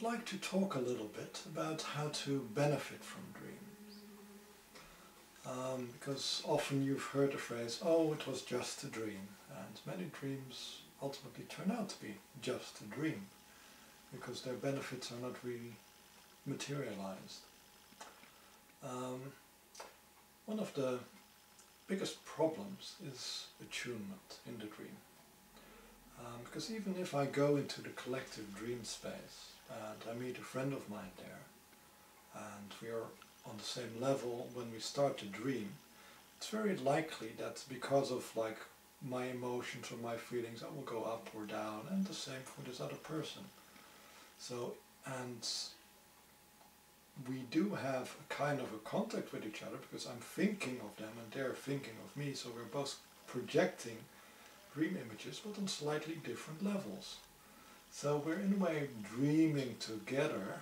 would like to talk a little bit about how to benefit from dreams. Um, because often you've heard the phrase, oh, it was just a dream. And many dreams ultimately turn out to be just a dream because their benefits are not really materialized. Um, one of the biggest problems is attunement in the dream. Um, because even if I go into the collective dream space and I meet a friend of mine there and we are on the same level when we start to dream, it's very likely that because of like my emotions or my feelings I will go up or down and the same for this other person. So, and we do have a kind of a contact with each other because I'm thinking of them and they're thinking of me, so we're both projecting dream images but on slightly different levels. So we're in a way dreaming together,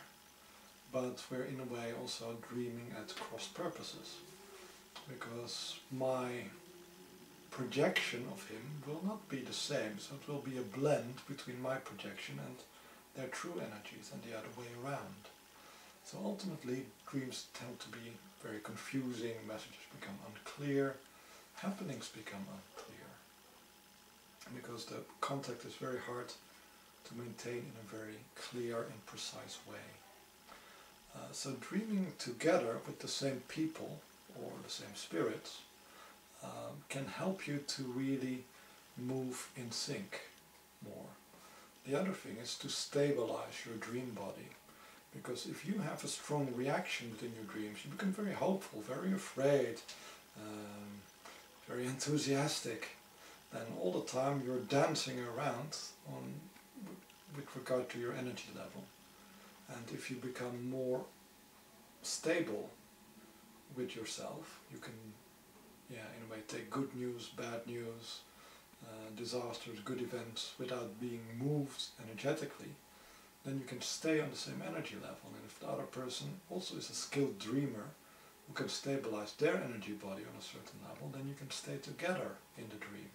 but we're in a way also dreaming at cross purposes. Because my projection of him will not be the same, so it will be a blend between my projection and their true energies and the other way around. So ultimately dreams tend to be very confusing, messages become unclear, happenings become unclear because the contact is very hard to maintain in a very clear and precise way. Uh, so dreaming together with the same people or the same spirits um, can help you to really move in sync more. The other thing is to stabilize your dream body. Because if you have a strong reaction within your dreams, you become very hopeful, very afraid, um, very enthusiastic, then all the time you're dancing around on with regard to your energy level. And if you become more stable with yourself, you can, yeah, in a way, take good news, bad news, uh, disasters, good events without being moved energetically, then you can stay on the same energy level. And if the other person also is a skilled dreamer who can stabilize their energy body on a certain level, then you can stay together in the dream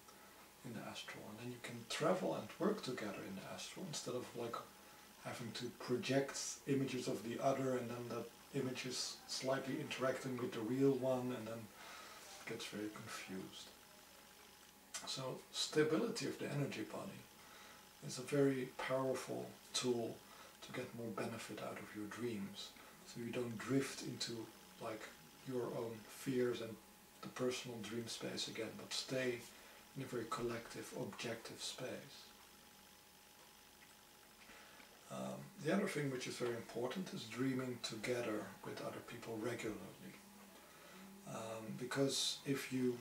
in the astral and then you can travel and work together in the astral instead of like having to project images of the other and then that image is slightly interacting with the real one and then it gets very confused. So stability of the energy body is a very powerful tool to get more benefit out of your dreams. So you don't drift into like your own fears and the personal dream space again, but stay in a very collective, objective space. Um, the other thing which is very important is dreaming together with other people regularly. Um, because if you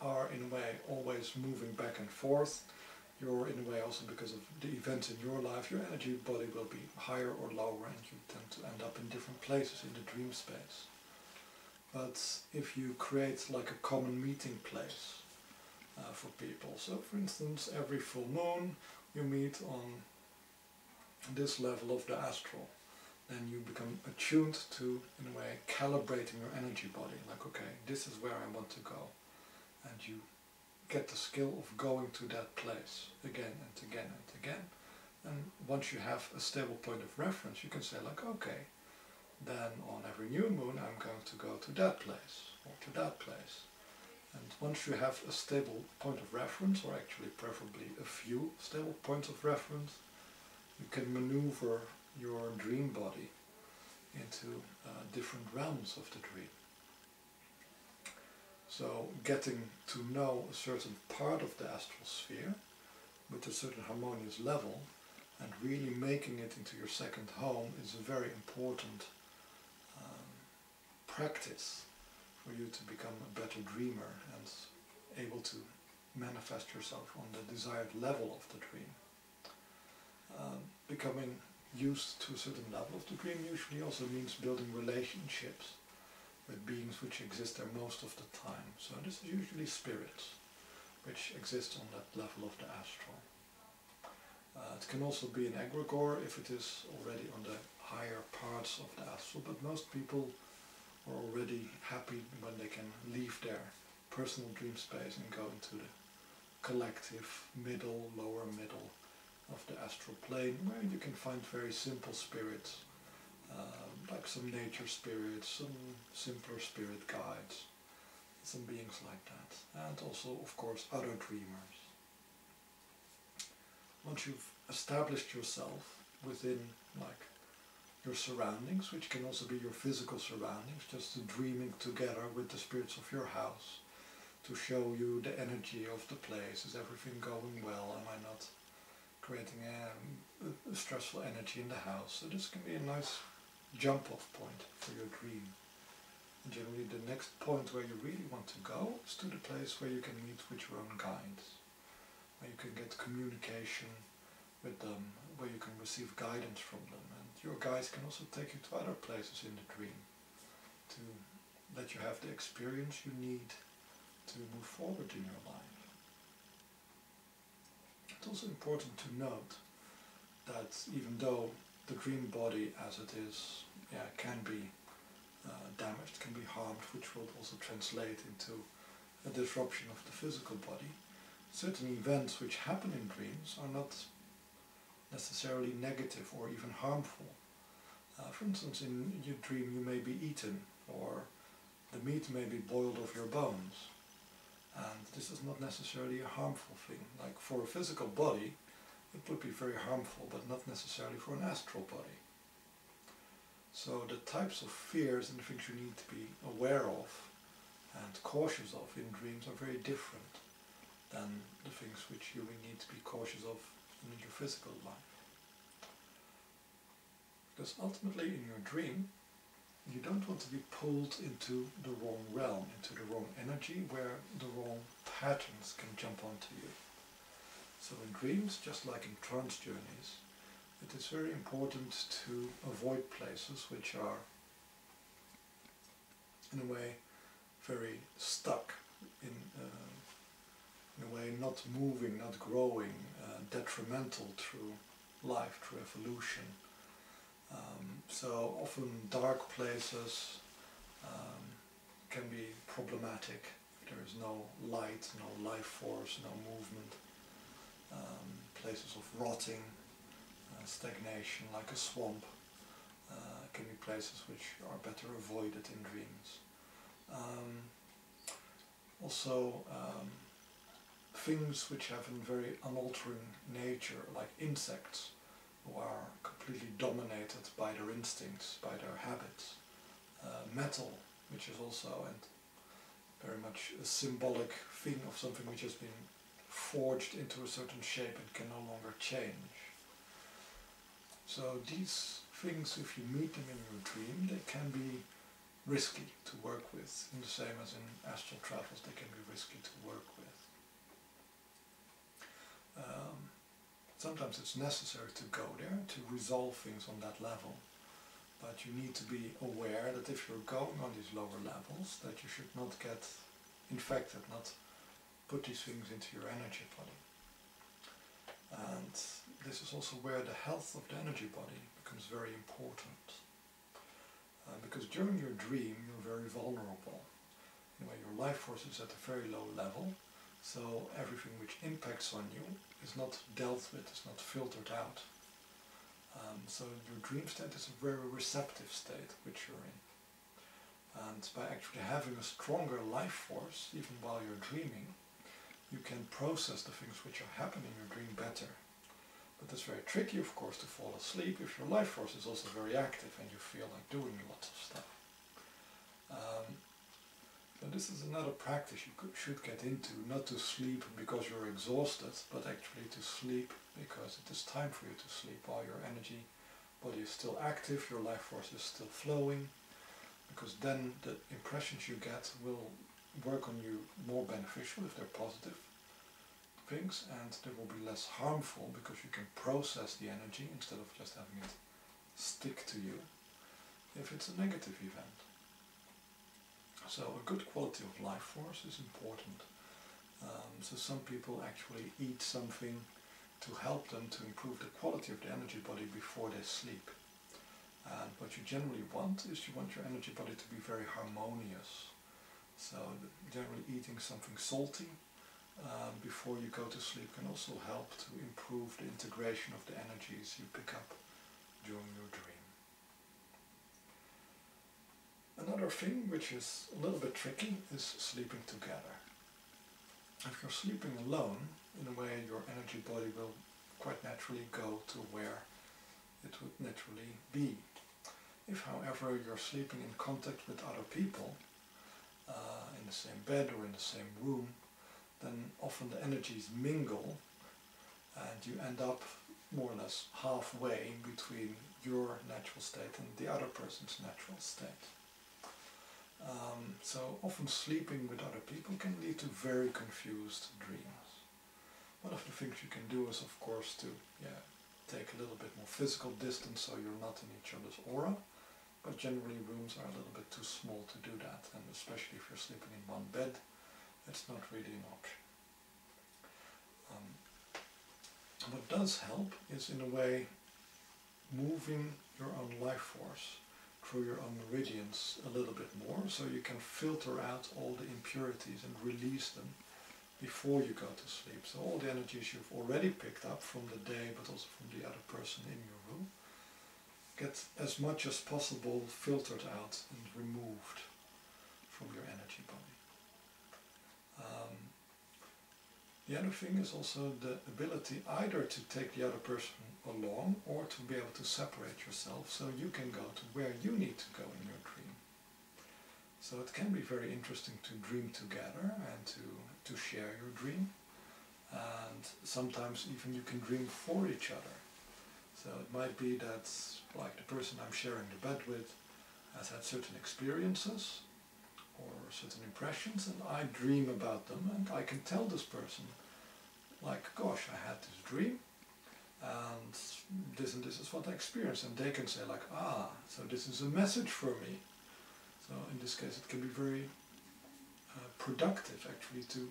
are in a way always moving back and forth, you're in a way also because of the events in your life, your energy body will be higher or lower and you tend to end up in different places in the dream space. But if you create like a common meeting place, uh, for people. So for instance, every full moon you meet on this level of the astral. Then you become attuned to, in a way, calibrating your energy body. Like, okay, this is where I want to go. And you get the skill of going to that place again and again and again. And once you have a stable point of reference, you can say like, okay, then on every new moon I'm going to go to that place or to that place. And once you have a stable point of reference, or actually preferably a few stable points of reference, you can maneuver your dream body into uh, different realms of the dream. So getting to know a certain part of the astral sphere with a certain harmonious level and really making it into your second home is a very important um, practice for you to become a better dreamer and able to manifest yourself on the desired level of the dream. Um, becoming used to a certain level of the dream usually also means building relationships with beings which exist there most of the time. So this is usually spirits which exist on that level of the astral. Uh, it can also be an egregore if it is already on the higher parts of the astral, but most people are already happy when they can leave their personal dream space and go into the collective middle, lower middle of the astral plane where you can find very simple spirits, uh, like some nature spirits, some simpler spirit guides, some beings like that, and also, of course, other dreamers. Once you've established yourself within, like, your surroundings, which can also be your physical surroundings, just dreaming together with the spirits of your house to show you the energy of the place. Is everything going well? Am I not creating a, a stressful energy in the house? So this can be a nice jump off point for your dream. And generally the next point where you really want to go is to the place where you can meet with your own guides, where you can get communication with them, where you can receive guidance from them. And your guides can also take you to other places in the dream to let you have the experience you need to move forward in your life. It's also important to note that even though the dream body as it is yeah, can be uh, damaged, can be harmed, which will also translate into a disruption of the physical body, certain events which happen in dreams are not necessarily negative or even harmful. Uh, for instance, in your dream you may be eaten or the meat may be boiled off your bones and this is not necessarily a harmful thing. Like for a physical body, it would be very harmful, but not necessarily for an astral body. So the types of fears and things you need to be aware of and cautious of in dreams are very different than the things which you will need to be cautious of in your physical life. Because ultimately in your dream, you don't want to be pulled into the wrong realm, into the wrong energy where the wrong patterns can jump onto you. So in dreams, just like in trance journeys, it is very important to avoid places which are in a way very stuck in, uh, in a way not moving, not growing, uh, detrimental through life, through evolution. Um, so often dark places um, can be problematic there is no light, no life force, no movement. Um, places of rotting, uh, stagnation like a swamp uh, can be places which are better avoided in dreams. Um, also um, things which have a very unaltering nature like insects who are completely dominated by their instincts, by their habits. Uh, metal, which is also and very much a symbolic thing of something which has been forged into a certain shape and can no longer change. So these things, if you meet them in your dream, they can be risky to work with, in the same as in astral travels, they can be risky to work with. Um, sometimes it's necessary to go there to resolve things on that level. But you need to be aware that if you're going on these lower levels, that you should not get infected, not put these things into your energy body. And this is also where the health of the energy body becomes very important. Uh, because during your dream, you're very vulnerable. Anyway, your life force is at a very low level, so everything which impacts on you is not dealt with, is not filtered out. Um, so your dream state is a very receptive state which you're in. And by actually having a stronger life force, even while you're dreaming, you can process the things which are happening in your dream better. But it's very tricky, of course, to fall asleep if your life force is also very active and you feel like doing lots of stuff. Um, this is another practice you could, should get into, not to sleep because you're exhausted, but actually to sleep because it is time for you to sleep while your energy body is still active, your life force is still flowing, because then the impressions you get will work on you more beneficial if they're positive things and they will be less harmful because you can process the energy instead of just having it stick to you if it's a negative event. So a good quality of life force is important. Um, so some people actually eat something to help them to improve the quality of the energy body before they sleep. And what you generally want is you want your energy body to be very harmonious. So generally eating something salty um, before you go to sleep can also help to improve the integration of the energies you pick up during your dream. Another thing which is a little bit tricky is sleeping together. If you're sleeping alone, in a way your energy body will quite naturally go to where it would naturally be. If however you're sleeping in contact with other people, uh, in the same bed or in the same room, then often the energies mingle and you end up more or less halfway between your natural state and the other person's natural state. Um, so often sleeping with other people can lead to very confused dreams. One of the things you can do is of course to yeah, take a little bit more physical distance so you're not in each other's aura, but generally rooms are a little bit too small to do that and especially if you're sleeping in one bed it's not really an option. Um, what does help is in a way moving your own life force through your own meridians a little bit more so you can filter out all the impurities and release them before you go to sleep. So all the energies you've already picked up from the day but also from the other person in your room get as much as possible filtered out and removed from your energy body. Um, the other thing is also the ability either to take the other person along or to be able to separate yourself so you can go to where you need to go in your dream. So it can be very interesting to dream together and to, to share your dream. And sometimes even you can dream for each other. So it might be that like the person I'm sharing the bed with has had certain experiences or certain impressions and I dream about them and I can tell this person like gosh I had this dream and this and this is what I experienced and they can say like ah so this is a message for me so in this case it can be very uh, productive actually to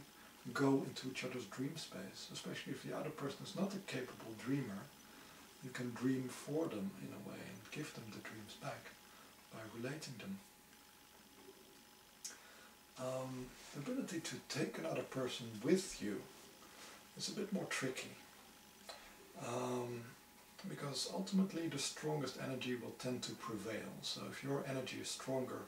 go into each other's dream space especially if the other person is not a capable dreamer you can dream for them in a way and give them the dreams back by relating them. Um, the ability to take another person with you is a bit more tricky. Um, because ultimately the strongest energy will tend to prevail. So if your energy is stronger,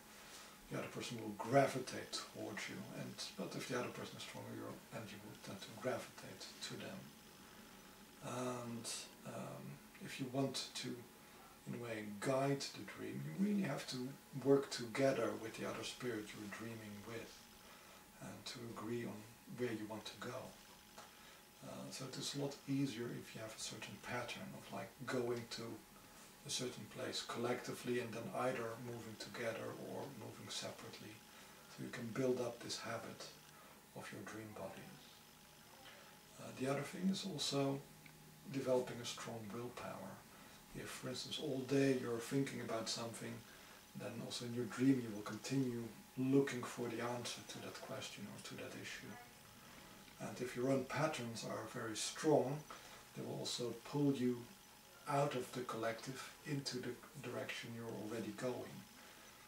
the other person will gravitate towards you. And but if the other person is stronger, your energy will tend to gravitate to them. And um, if you want to, in a way, guide the dream, you really have to work together with the other spirit you're dreaming with and to agree on where you want to go. Uh, so it is a lot easier if you have a certain pattern of like going to a certain place collectively and then either moving together or moving separately. So you can build up this habit of your dream bodies. Uh, the other thing is also developing a strong willpower. If, for instance, all day you're thinking about something, then also in your dream you will continue looking for the answer to that question or to that issue. And if your own patterns are very strong, they will also pull you out of the collective into the direction you're already going.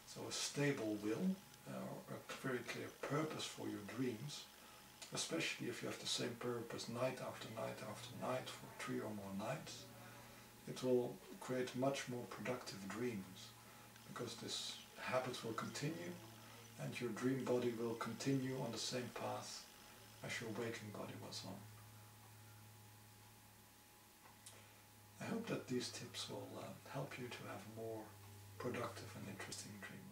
So a stable will, uh, a very clear purpose for your dreams, especially if you have the same purpose night after night after night for three or more nights, it will create much more productive dreams because this habit will continue and your dream body will continue on the same path as your waking body was on. I hope that these tips will uh, help you to have more productive and interesting dream